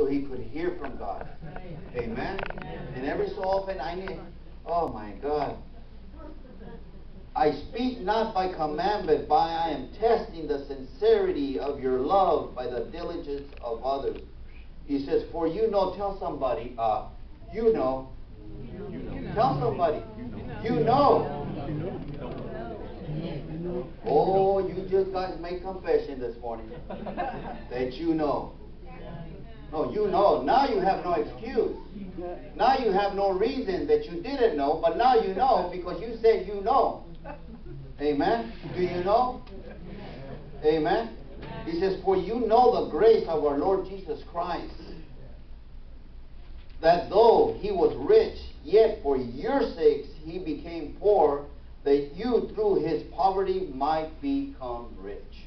so he could hear from God. Amen. And every so often I need, oh my God. I speak not by command, but I am testing the sincerity of your love by the diligence of others. He says, For you know, tell somebody, uh, you know. You know. Tell somebody, you know. Oh, you just guys make confession this morning that you know. No, you know. Now you have no excuse. Now you have no reason that you didn't know, but now you know because you said you know. Amen. Do you know? Amen. He says, For you know the grace of our Lord Jesus Christ, that though he was rich, yet for your sakes he became poor, that you through his poverty might become rich.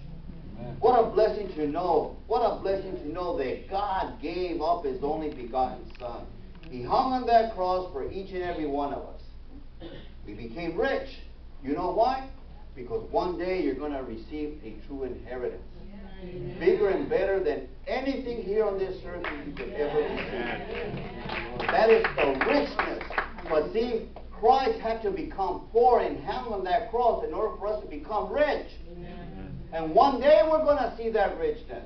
Amen. What a blessing to know. What a blessing to know that God gave up his only begotten Son. He hung on that cross for each and every one of us. We became rich. You know why? Because one day you're going to receive a true inheritance. Amen. Bigger and better than anything here on this earth that you could ever receive. That is the richness. But see, Christ had to become poor and hang on that cross in order for us to become rich. Amen. And one day we're going to see that richness.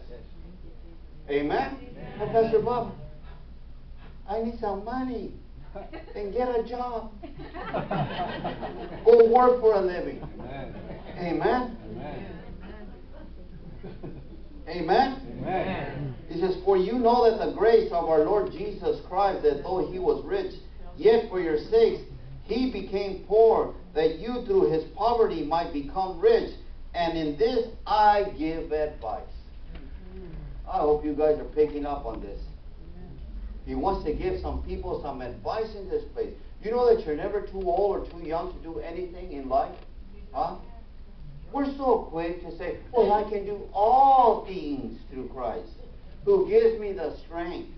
Amen? Amen. Pastor Bob, I need some money and get a job. Go work for a living. Amen. Amen. Amen. Amen. He says, For you know that the grace of our Lord Jesus Christ, that though he was rich, yet for your sakes he became poor, that you through his poverty might become rich. And in this I give advice. Mm-hmm. I hope you guys are picking up on this. He wants to give some people some advice in this place. You know that you're never too old or too young to do anything in life? Huh? We're so quick to say, well, I can do all things through Christ, who gives me the strength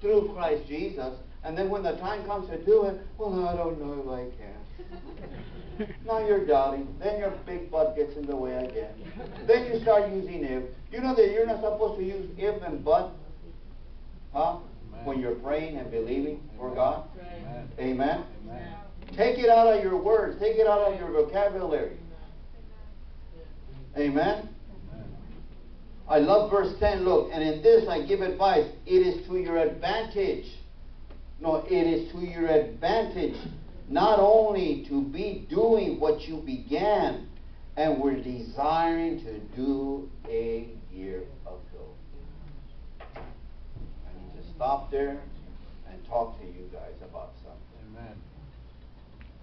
through Christ Jesus. And then when the time comes to do it, well, I don't know if I can. now you're doubting. Then your big butt gets in the way again. Then you start using if. You know that you're not supposed to use if and but? Huh? when you're praying and believing for God? Amen. Amen. Take it out of your words. Take it out of your vocabulary. Amen. I love verse 10. Look, and in this I give advice. It is to your advantage. No, it is to your advantage not only to be doing what you began and were desiring to do a year ago. I need to stop there and talk to you guys about something. Amen.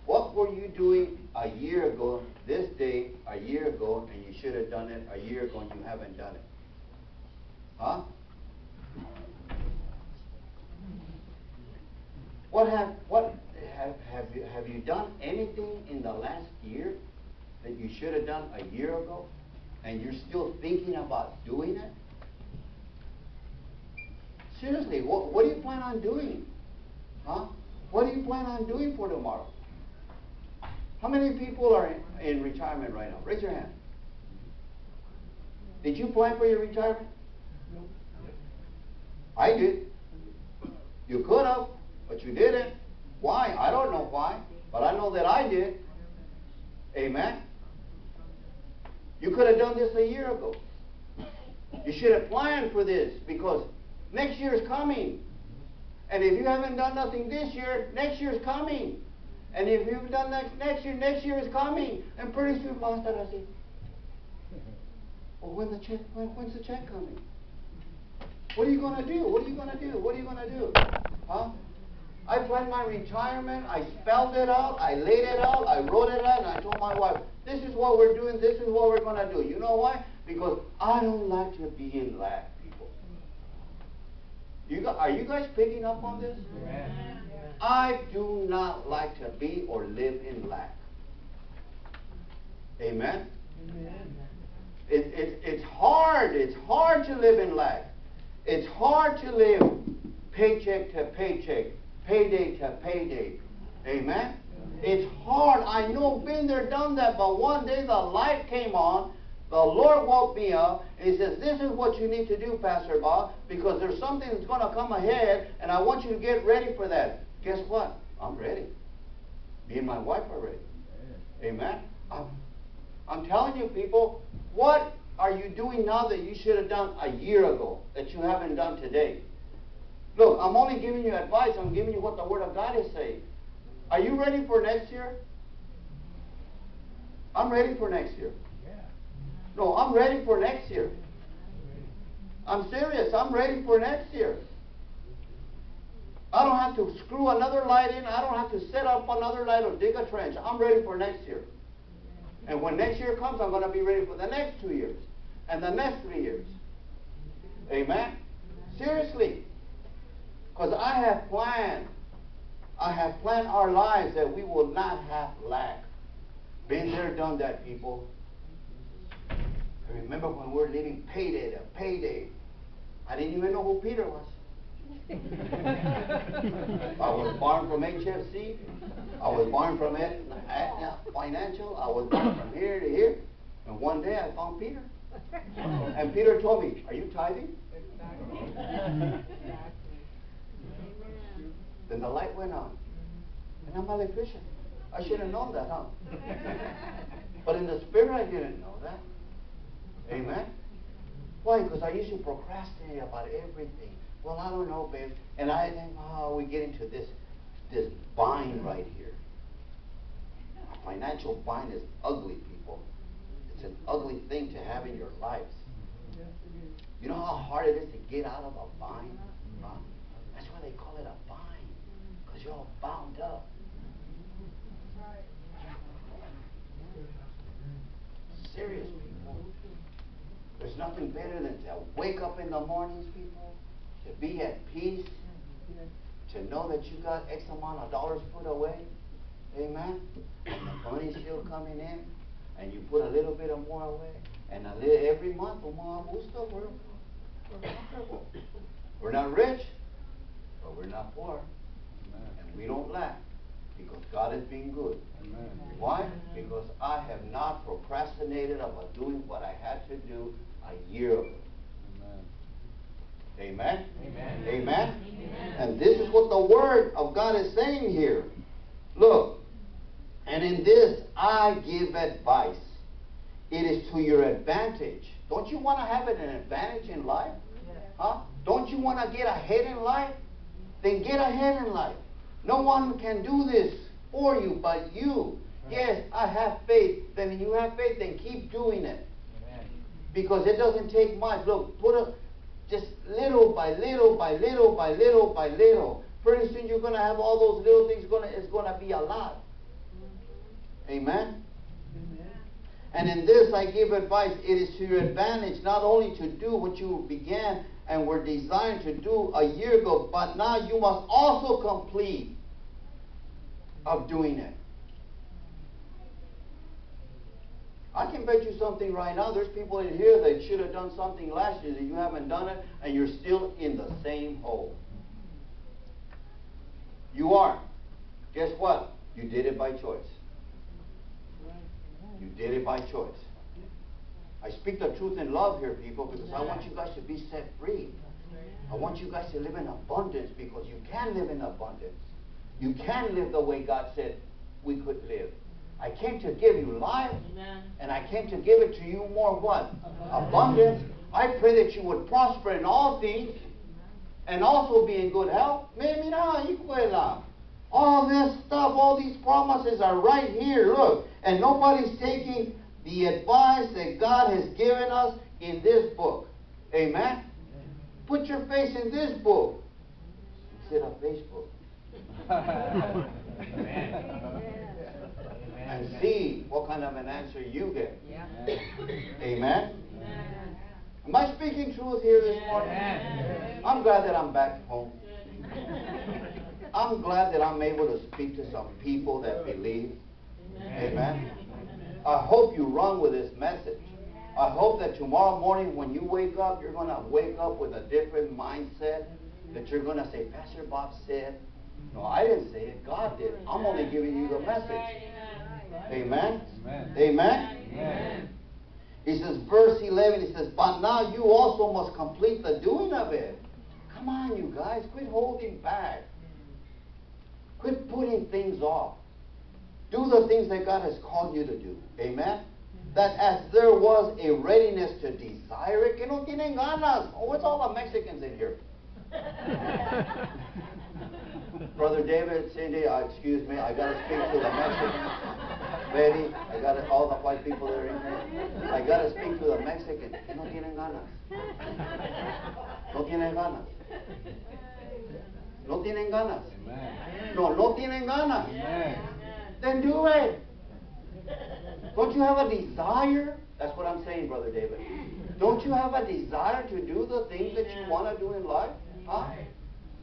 What were you doing a year ago, this day, a year ago, and you should have done it a year ago and you haven't done it? Huh? What have what have have you have you done anything in the last year that you should have done a year ago, and you're still thinking about doing it? Seriously, what, what do you plan on doing? Huh? What do you plan on doing for tomorrow? How many people are in, in retirement right now? Raise your hand. Did you plan for your retirement? I did. You could have, but you didn't. Why? I don't know why, but I know that I did. Amen. You could have done this a year ago. You should have planned for this because Next year is coming. And if you haven't done nothing this year, next year is coming. And if you've done next next year, next year is coming. And pretty soon, Master, I say, well, when the check, when, when's the check coming? What are you going to do? What are you going to do? What are you going to do? Huh? I planned my retirement. I spelled it out. I laid it out. I wrote it out. And I told my wife, this is what we're doing. This is what we're going to do. You know why? Because I don't like to be in lack. People. You got, are you guys picking up on this? Amen. I do not like to be or live in lack. Amen? Amen. It, it, it's hard. It's hard to live in lack. It's hard to live paycheck to paycheck, payday to payday. Amen? It's hard. I know, been there, done that, but one day the light came on The Lord woke me up and He says, This is what you need to do, Pastor Bob, because there's something that's going to come ahead and I want you to get ready for that. Guess what? I'm ready. Me and my wife are ready. Amen. I'm, I'm telling you, people, what are you doing now that you should have done a year ago that you haven't done today? Look, I'm only giving you advice. I'm giving you what the Word of God is saying. Are you ready for next year? I'm ready for next year. No, I'm ready for next year. I'm serious. I'm ready for next year. I don't have to screw another light in. I don't have to set up another light or dig a trench. I'm ready for next year. And when next year comes, I'm going to be ready for the next two years and the next three years. Amen? Seriously. Because I have planned. I have planned our lives that we will not have lack. Been there, done that, people. I remember when we were living payday to payday. I didn't even know who Peter was. I was born from HFC. I was born from it, financial. I was born from here to here. And one day I found Peter. And Peter told me, Are you tithing? Then the light went on. And I'm an electrician. I should have known that, huh? but in the spirit, I didn't know that. Amen? Why? Because I used to procrastinate about everything. Well, I don't know, babe. And I think, oh, we get into this this bind right here. A financial bind is ugly, people. It's an ugly thing to have in your lives. You know how hard it is to get out of a bind? Huh? That's why they call it a bind. Because you're bound up. Serious people. There's nothing better than to wake up in the mornings, people, to be at peace, to know that you got X amount of dollars put away. Amen. And the money's still coming in, and you put a little bit of more away, and a little, every month, more gusto, we're, we're comfortable. We're not rich, but we're not poor, and we don't lack because God has been good. Amen. Why? Because I have not procrastinated about doing what I had to do a year ago. Amen. Amen. Amen. Amen. And this is what the Word of God is saying here. Look, and in this I give advice. It is to your advantage. Don't you want to have an advantage in life? Huh? Don't you want to get ahead in life? Then get ahead in life. No one can do this for you but you. Yes, I have faith. Then you have faith, then keep doing it. Because it doesn't take much. Look, put a just little by little by little by little by little. Pretty soon you're gonna have all those little things gonna it's gonna be a lot. Amen? Amen. And in this I give advice, it is to your advantage not only to do what you began and were designed to do a year ago, but now you must also complete of doing it. I can bet you something right now. There's people in here that should have done something last year that you haven't done it, and you're still in the same hole. You are. Guess what? You did it by choice. You did it by choice. I speak the truth in love here, people, because I want you guys to be set free. I want you guys to live in abundance because you can live in abundance. You can live the way God said we could live. I came to give you life, Amen. and I came to give it to you more what? Abundance. I pray that you would prosper in all things and also be in good health. All this stuff, all these promises are right here. Look, and nobody's taking the advice that God has given us in this book. Amen? Put your face in this book instead of Facebook. and see what kind of an answer you get. Yeah. Amen? Amen. Am I speaking truth here this morning? Amen. I'm glad that I'm back home. I'm glad that I'm able to speak to some people that believe. Amen. Amen. I hope you run with this message. I hope that tomorrow morning when you wake up, you're going to wake up with a different mindset. That you're going to say, Pastor Bob said. No, I didn't say it. God did. I'm only giving you the message. Amen? Amen? Amen? Amen. He says, verse 11, he says, But now you also must complete the doing of it. Come on, you guys, quit holding back. Quit putting things off. Do the things that God has called you to do. Amen? That as there was a readiness to desire it, que no tienen ganas. Oh, what's all the Mexicans in here? Brother David, Cindy, uh, excuse me, I got to speak to the Mexicans. Betty, I got to, all the white people that are in here. I got to speak to the Mexicans. Que no tienen ganas. No tienen ganas. No tienen ganas. No, no tienen ganas. Then do it. Don't you have a desire? That's what I'm saying, Brother David. Don't you have a desire to do the things that you want to do in life? Huh?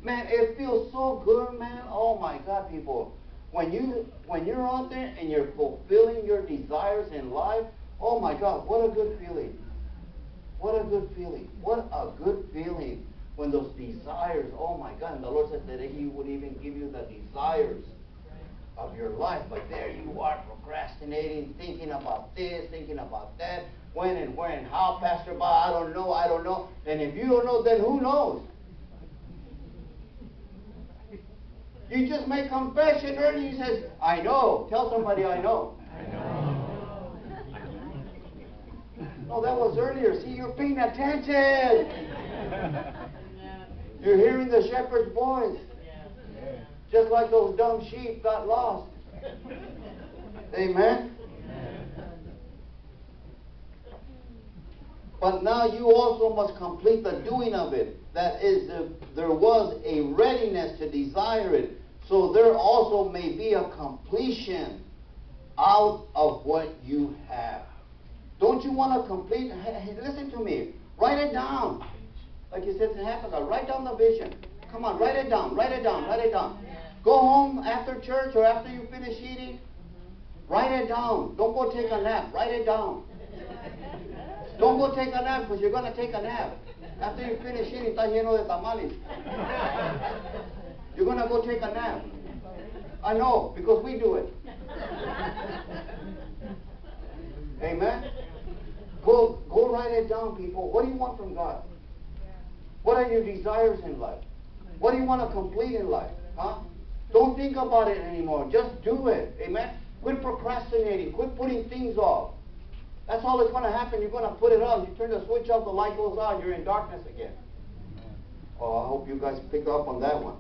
Man, it feels so good, man. Oh my God, people. When you when you're out there and you're fulfilling your desires in life, oh my God, what a good feeling. What a good feeling. What a good feeling when those desires, oh my God, and the Lord said that He would even give you the desires of your life. But there you are procrastinating, thinking about this, thinking about that, when and where and how, Pastor Bob, I don't know, I don't know. And if you don't know, then who knows? You just make confession early. He says, I know. Tell somebody I know. I know. No, that was earlier. See, you're paying attention. You're hearing the shepherd's voice. Just like those dumb sheep got lost. Amen. But now you also must complete the doing of it. That is, there was a readiness to desire it. So there also may be a completion out of what you have. Don't you want to complete? Hey, listen to me. Write it down. Like you said to Habakkuk, write down the vision. Come on, write it down, write it down, write it down. Go home after church or after you finish eating. Write it down. Don't go take a nap. Write it down. Don't go take a nap because you're going to take a nap. After you finish eating, está lleno de tamales. You're going to go take a nap. I know, because we do it. Amen? Go, go write it down, people. What do you want from God? What are your desires in life? What do you want to complete in life? Huh? Don't think about it anymore. Just do it. Amen? Quit procrastinating. Quit putting things off. That's all that's going to happen. You're going to put it on. You turn the switch off, the light goes on. You're in darkness again. Oh, I hope you guys pick up on that one.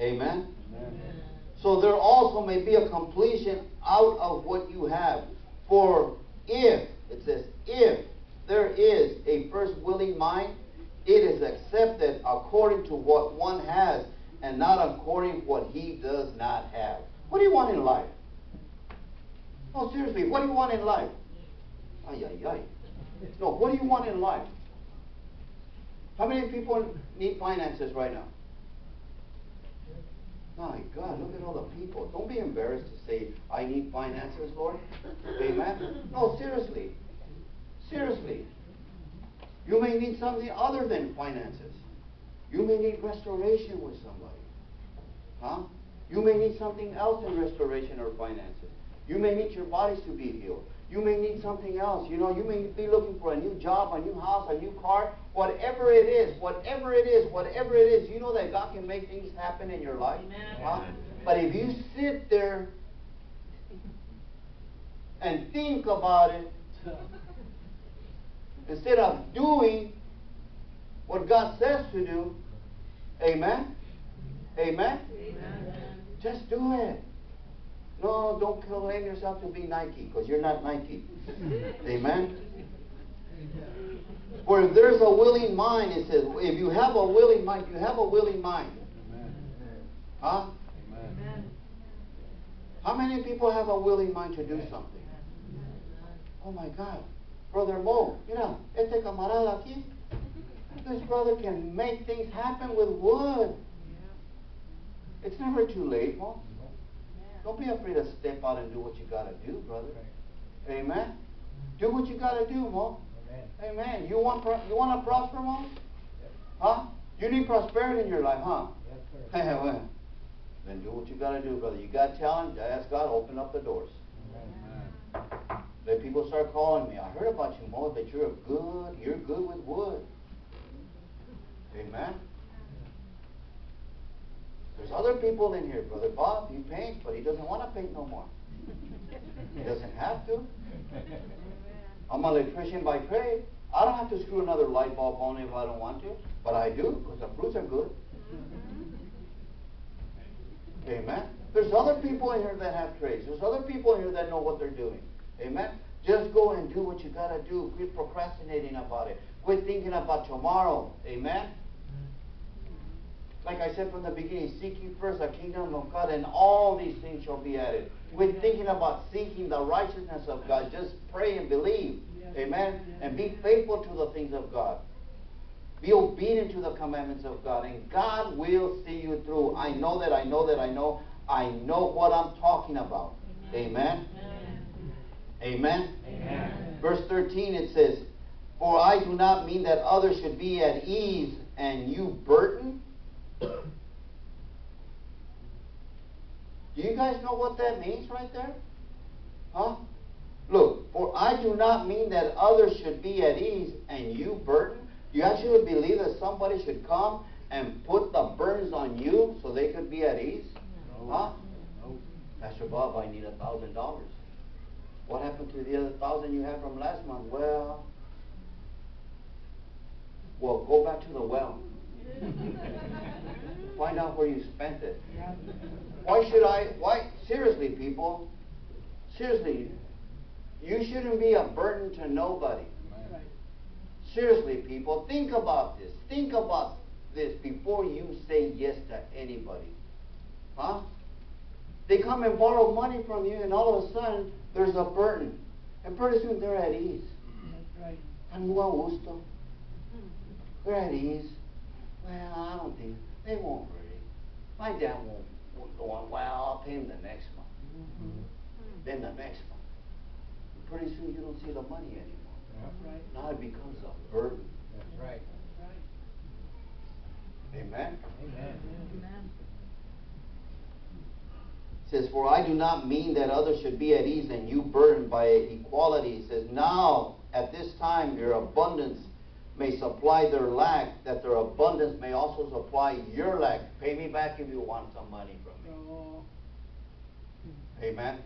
Amen? Amen? So there also may be a completion out of what you have. For if, it says, if there is a first willing mind, it is accepted according to what one has and not according what he does not have. What do you want in life? No, seriously, what do you want in life? Ay, ay, ay. No, what do you want in life? How many people need finances right now? My God, look at all the people. Don't be embarrassed to say, I need finances, Lord. Amen? No, seriously. Seriously. You may need something other than finances. You may need restoration with somebody. Huh? You may need something else in restoration or finances. You may need your bodies to be healed. You may need something else. You know, you may be looking for a new job, a new house, a new car, whatever it is, whatever it is, whatever it is. You know that God can make things happen in your life. Huh? But if you sit there and think about it, instead of doing what God says to do, amen? Amen? Amen. Just do it. No, don't claim yourself to be Nike because you're not Nike. Amen? For if there's a willing mind, it says, if you have a willing mind, you have a willing mind. Amen. Huh? Amen. How many people have a willing mind to do something? Oh my God. Brother Mo, mira, este camarada aquí, this brother can make things happen with wood. It's never too late, Mo. Don't be afraid to step out and do what you got to do, brother. Amen. Do what you got to do, Mo. Amen. Amen. You want you want to prosper, Mo? Huh? You need prosperity in your life, huh? Yes, sir. well, then do what you got to do, brother. You got talent. Ask God, open up the doors. Amen. Let people start calling me. I heard about you, Mo, that you're good, you're good with wood. Amen. There's other people in here. Brother Bob, he paints, but he doesn't want to paint no more. He doesn't have to. I'm an electrician by trade. I don't have to screw another light bulb on if I don't want to, but I do because the fruits are good. Amen. There's other people in here that have trades. There's other people in here that know what they're doing. Amen. Just go and do what you got to do. Quit procrastinating about it. Quit thinking about tomorrow. Amen. Like I said from the beginning, seek ye first the kingdom of God, and all these things shall be added. Quit thinking about seeking the righteousness of God. Just pray and believe. Amen. And be faithful to the things of God. Be obedient to the commandments of God, and God will see you through. I know that, I know that, I know. I know what I'm talking about. Amen. Amen. Amen. Verse 13 it says, For I do not mean that others should be at ease and you burden. Do you guys know what that means right there? Huh? Look, for I do not mean that others should be at ease and you burden. You actually believe that somebody should come and put the burdens on you so they could be at ease? No. Huh? No. Pastor Bob, I need a thousand dollars. What happened to the other thousand you had from last month? Well, well, go back to the well. Find out where you spent it. Why should I? Why? Seriously, people. Seriously, you shouldn't be a burden to nobody. Seriously, people, think about this. Think about this before you say yes to anybody. Huh? They come and borrow money from you, and all of a sudden, there's a burden. And pretty soon, they're at ease. Mm-hmm. That's right. I'm gusto. Mm. They're at ease. Well, I don't think, they won't really. My dad won't, won't go on, well, I'll pay him the next month. Mm-hmm. Then the next month. And pretty soon, you don't see the money anymore. Right. Now it becomes a burden. That's right. Amen. Amen. Amen. It says, For I do not mean that others should be at ease and you burdened by equality. It says, Now at this time your abundance may supply their lack, that their abundance may also supply your lack. Pay me back if you want some money from me. Oh. Amen.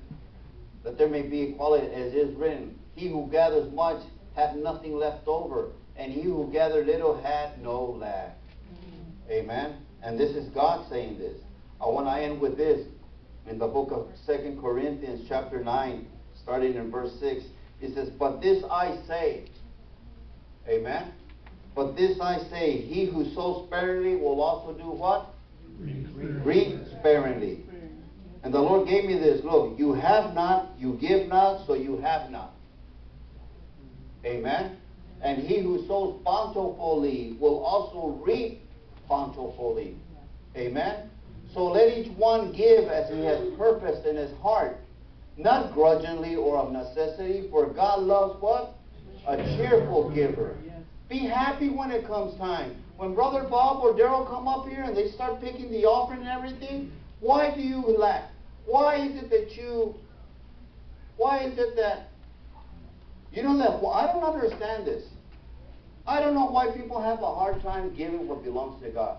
That there may be equality, as is written, He who gathers much had nothing left over, and he who gathered little had no lack. Mm-hmm. Amen. And this is God saying this. I want to end with this in the book of Second Corinthians, chapter 9, starting in verse 6. It says, But this I say, Amen. But this I say, he who sows sparingly will also do what? Reap sparingly. And the Lord gave me this. Look, you have not, you give not, so you have not. Amen. And he who sows bountifully will also reap bountifully. Amen. So let each one give as he has purposed in his heart, not grudgingly or of necessity, for God loves what? A cheerful giver. Be happy when it comes time. When Brother Bob or Daryl come up here and they start picking the offering and everything, why do you laugh? Why is it that you, why is it that you know that? Well, I don't understand this. I don't know why people have a hard time giving what belongs to God.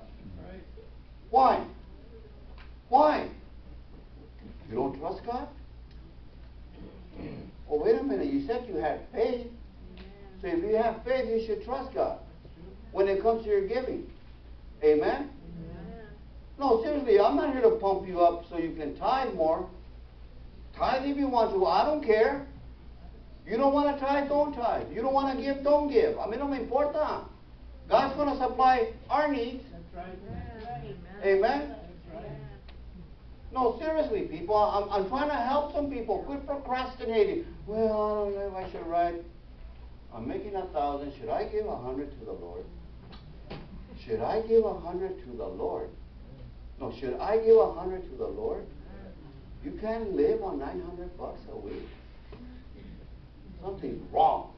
Why? Why? You don't trust God? Well, wait a minute. You said you had faith. So if you have faith, you should trust God when it comes to your giving. Amen? No, seriously, I'm not here to pump you up so you can tithe more. Tithe if you want to. I don't care. You don't want to tithe, don't tithe. You don't want to give, don't give. A mí no me importa. God's going to supply our needs. That's right. Amen. No, seriously, people, I'm, I'm trying to help some people. Quit procrastinating. Well, I don't know if I should write. I'm making a thousand. Should I give a hundred to the Lord? Should I give a hundred to the Lord? No, should I give a hundred to the Lord? You can't live on 900 bucks a week. Something's wrong.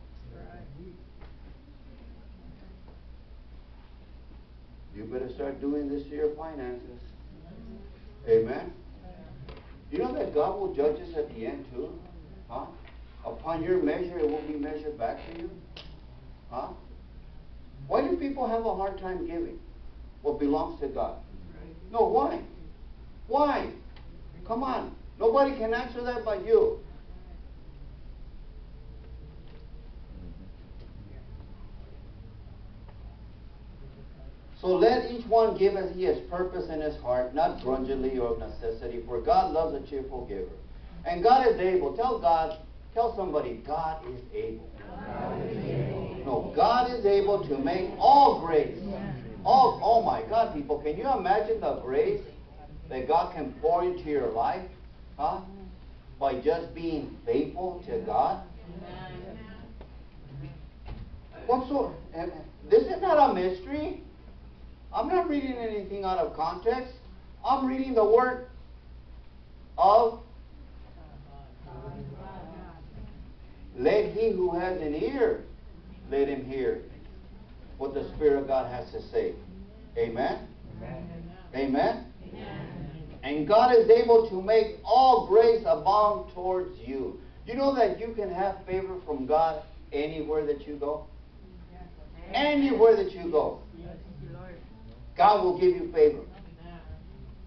You better start doing this to your finances. Amen. You know that God will judge us at the end too? Huh? Upon your measure it will be measured back to you? Huh? Why do people have a hard time giving what belongs to God? No, why? Why? Come on. Nobody can answer that but you. So let each one give as he has purpose in his heart, not grudgingly or of necessity, for God loves a cheerful giver. And God is able. Tell God, tell somebody, God is able. No, God is able to make all grace. All, oh my God, people, can you imagine the grace that God can pour into your life? Huh? By just being faithful to God? What so? This is not a mystery. I'm not reading anything out of context. I'm reading the word of let he who has an ear let him hear what the Spirit of God has to say. Amen. Amen. And God is able to make all grace abound towards you. You know that you can have favor from God anywhere that you go? Anywhere that you go. God will give you favor.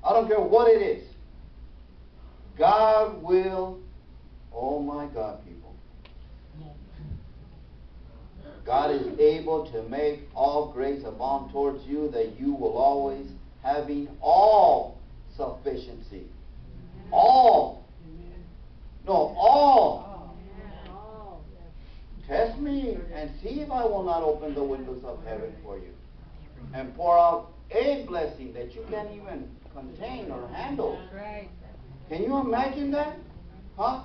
I don't care what it is. God will, oh my God, people. God is able to make all grace abound towards you that you will always having all sufficiency. All. No, all. Test me and see if I will not open the windows of heaven for you and pour out a blessing that you can't even contain or handle. Can you imagine that? Huh?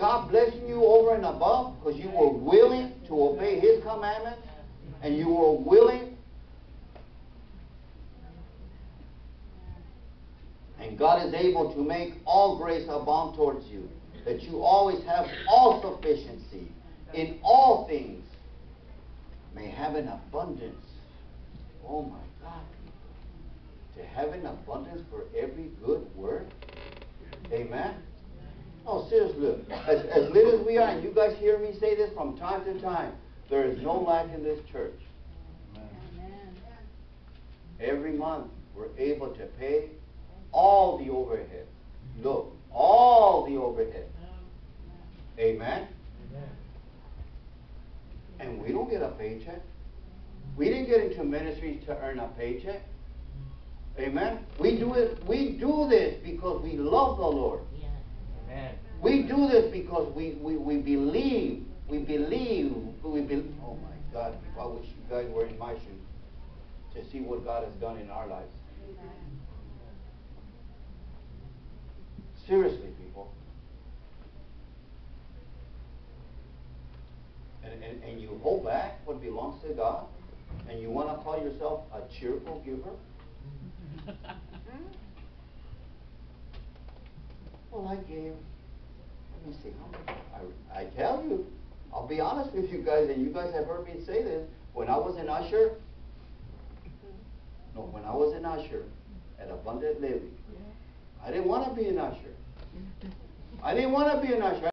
God blessing you over and above because you were willing to obey His commandments and you were willing. And God is able to make all grace abound towards you, that you always have all sufficiency in all things, may have an abundance. Oh my God. To have an abundance for every good work. Amen. Oh, seriously, as, as little as we are, and you guys hear me say this from time to time, there is no lack in this church. Every month, we're able to pay all the overhead. Look, all the overhead. Amen. And we don't get a paycheck. We didn't get into ministries to earn a paycheck. Amen. We do it. We do this because we love the Lord. Amen. We do this because we, we, we believe. We believe. We be, oh my God! I wish you guys were in my shoes to see what God has done in our lives. Seriously, people. And, and, and you hold back what belongs to God, and you want to call yourself a cheerful giver? Well, I gave, let me see, how much, I, I tell you, I'll be honest with you guys, and you guys have heard me say this, when I was an usher, no, when I was an usher at Abundant Living, I didn't want to be an usher. I didn't want to be an usher.